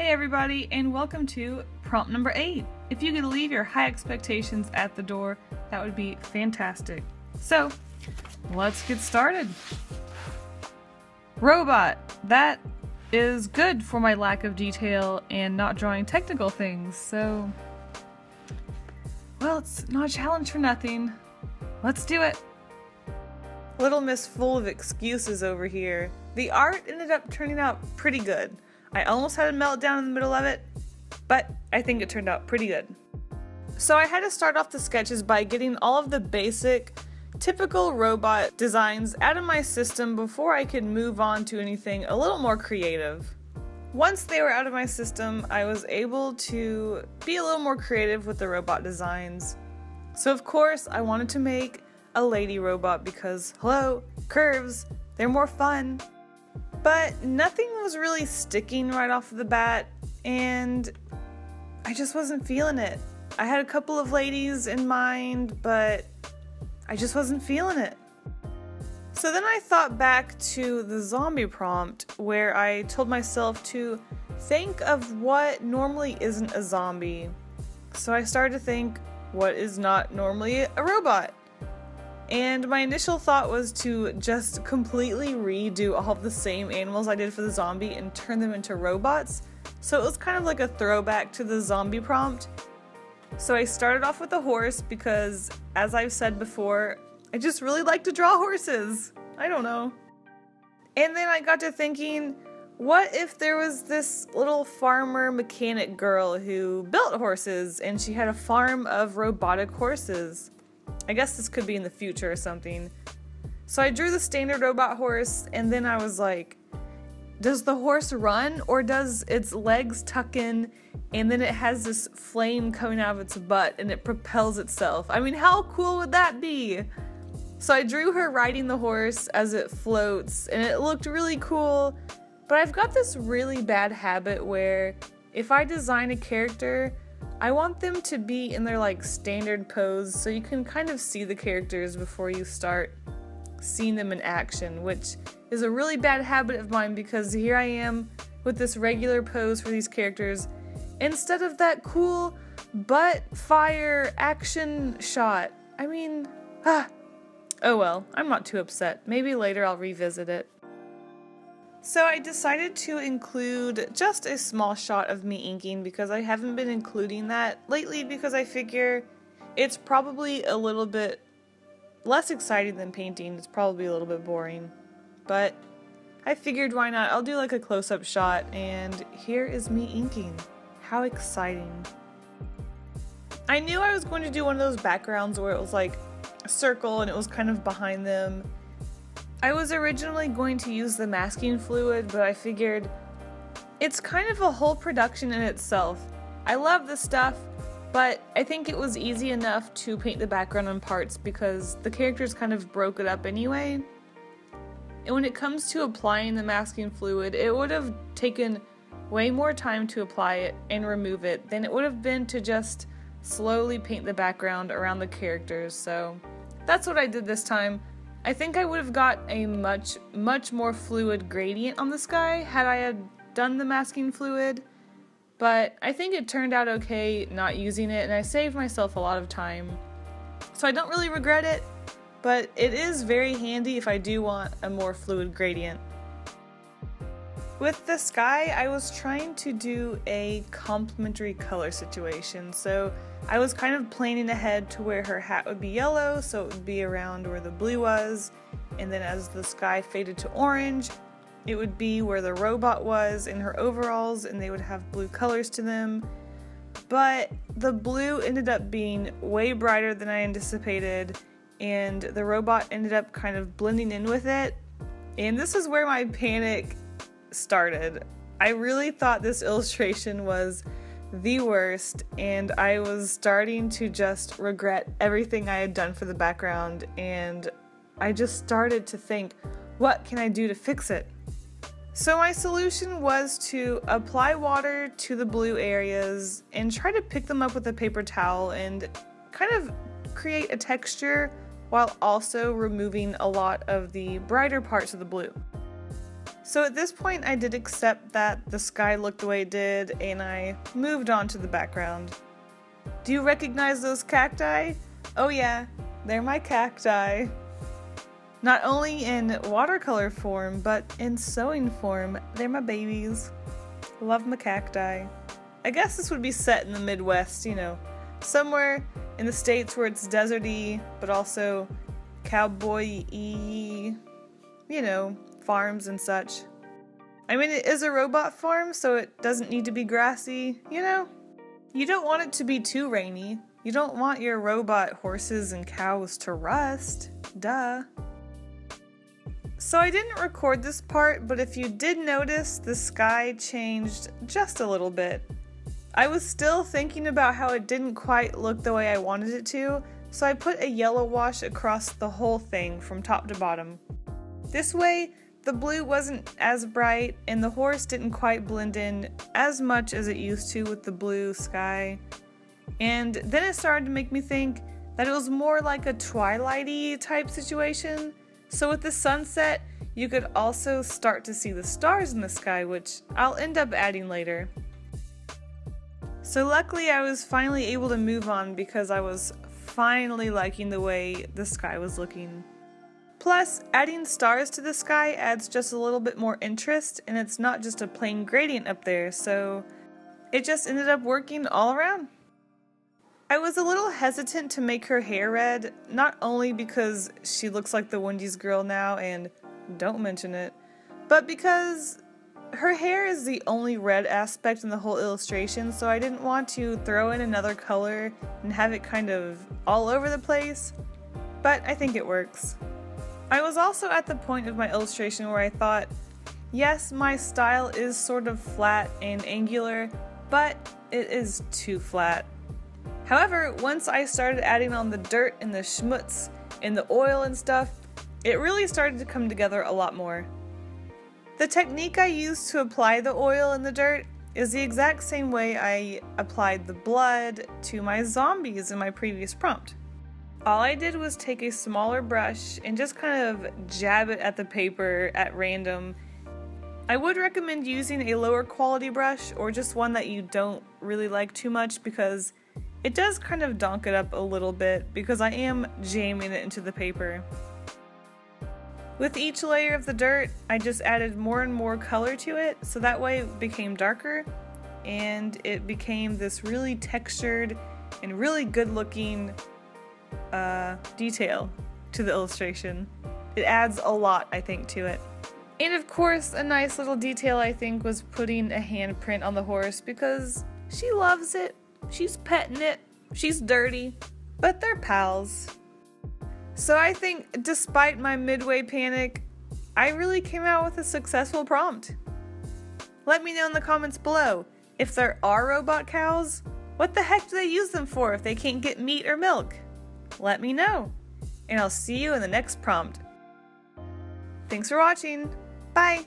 Hey everybody, and welcome to prompt number 8. If you could leave your high expectations at the door, that would be fantastic. So, let's get started. Robot. That is good for my lack of detail and not drawing technical things, so... Well, it's not a challenge for nothing. Let's do it. Little Miss full of excuses over here. The art ended up turning out pretty good. I almost had a meltdown in the middle of it, but I think it turned out pretty good. So I had to start off the sketches by getting all of the basic, typical robot designs out of my system before I could move on to anything a little more creative. Once they were out of my system, I was able to be a little more creative with the robot designs. So of course, I wanted to make a lady robot because, hello, curves, they're more fun. But nothing was really sticking right off the bat, and I just wasn't feeling it. I had a couple of ladies in mind, but I just wasn't feeling it. So then I thought back to the zombie prompt where I told myself to think of what normally isn't a zombie. So I started to think, what is not normally a robot? And my initial thought was to just completely redo all of the same animals I did for the zombie and turn them into robots. So it was kind of like a throwback to the zombie prompt. So I started off with a horse because, as I've said before, I just really like to draw horses. I don't know. And then I got to thinking, what if there was this little farmer mechanic girl who built horses and she had a farm of robotic horses? I guess this could be in the future or something. So I drew the standard robot horse, and then I was like, does the horse run or does its legs tuck in and then it has this flame coming out of its butt and it propels itself? I mean, how cool would that be? So I drew her riding the horse as it floats and it looked really cool. But I've got this really bad habit where if I design a character, I want them to be in their like standard pose so you can kind of see the characters before you start seeing them in action, which is a really bad habit of mine because here I am with this regular pose for these characters instead of that cool butt fire action shot. I mean, ah. Oh well, I'm not too upset. Maybe later I'll revisit it. So I decided to include just a small shot of me inking because I haven't been including that lately because I figure it's probably a little bit less exciting than painting. It's probably a little bit boring. But I figured why not? I'll do like a close-up shot and here is me inking. How exciting. I knew I was going to do one of those backgrounds where it was like a circle and it was kind of behind them I was originally going to use the masking fluid, but I figured it's kind of a whole production in itself. I love the stuff, but I think it was easy enough to paint the background on parts because the characters kind of broke it up anyway. And when it comes to applying the masking fluid, it would have taken way more time to apply it and remove it than it would have been to just slowly paint the background around the characters, so that's what I did this time. I think I would have got a much, much more fluid gradient on the sky had I had done the masking fluid, but I think it turned out okay not using it and I saved myself a lot of time. So I don't really regret it, but it is very handy if I do want a more fluid gradient. With the sky, I was trying to do a complementary color situation, so I was kind of planning ahead to where her hat would be yellow, so it would be around where the blue was, and then as the sky faded to orange, it would be where the robot was in her overalls, and they would have blue colors to them. But the blue ended up being way brighter than I anticipated, and the robot ended up kind of blending in with it. And this is where my panic started. I really thought this illustration was the worst, and I was starting to just regret everything I had done for the background, and I just started to think, what can I do to fix it? So, my solution was to apply water to the blue areas and try to pick them up with a paper towel and kind of create a texture while also removing a lot of the brighter parts of the blue. So at this point, I did accept that the sky looked the way it did, and I moved on to the background. Do you recognize those cacti? Oh, yeah, they're my cacti. Not only in watercolor form, but in sewing form, they're my babies. Love my cacti. I guess this would be set in the Midwest, you know, somewhere in the states where it's deserty, but also cowboy y, you know, farms and such. I mean, it is a robot farm, so it doesn't need to be grassy, you know? You don't want it to be too rainy. You don't want your robot horses and cows to rust. Duh. So I didn't record this part, but if you did notice, the sky changed just a little bit. I was still thinking about how it didn't quite look the way I wanted it to, so I put a yellow wash across the whole thing from top to bottom. This way, the blue wasn't as bright and the horse didn't quite blend in as much as it used to with the blue sky. And then it started to make me think that it was more like a twilighty type situation so with the sunset, you could also start to see the stars in the sky, which I'll end up adding later. So luckily I was finally able to move on because I was finally liking the way the sky was looking. Plus, adding stars to the sky adds just a little bit more interest and it's not just a plain gradient up there, so it just ended up working all around. I was a little hesitant to make her hair red, not only because she looks like the Wendy's girl now and don't mention it, but because her hair is the only red aspect in the whole illustration, so I didn't want to throw in another color and have it kind of all over the place, but I think it works. I was also at the point of my illustration where I thought, yes, my style is sort of flat and angular, but it is too flat. However, once I started adding on the dirt and the schmutz and the oil and stuff, it really started to come together a lot more. The technique I used to apply the oil and the dirt is the exact same way I applied the blood to my zombies in my previous prompt. All I did was take a smaller brush and just kind of jab it at the paper at random. I would recommend using a lower quality brush or just one that you don't really like too much because it does kind of donk it up a little bit because I am jamming it into the paper. With each layer of the dirt, I just added more and more color to it so that way it became darker and it became this really textured and really good looking uh, detail to the illustration. It adds a lot, I think, to it. And of course, a nice little detail I think was putting a handprint on the horse because she loves it She's petting it. She's dirty. But they're pals. So I think, despite my midway panic, I really came out with a successful prompt. Let me know in the comments below if there are robot cows, what the heck do they use them for if they can't get meat or milk? Let me know. And I'll see you in the next prompt. Thanks for watching. Bye.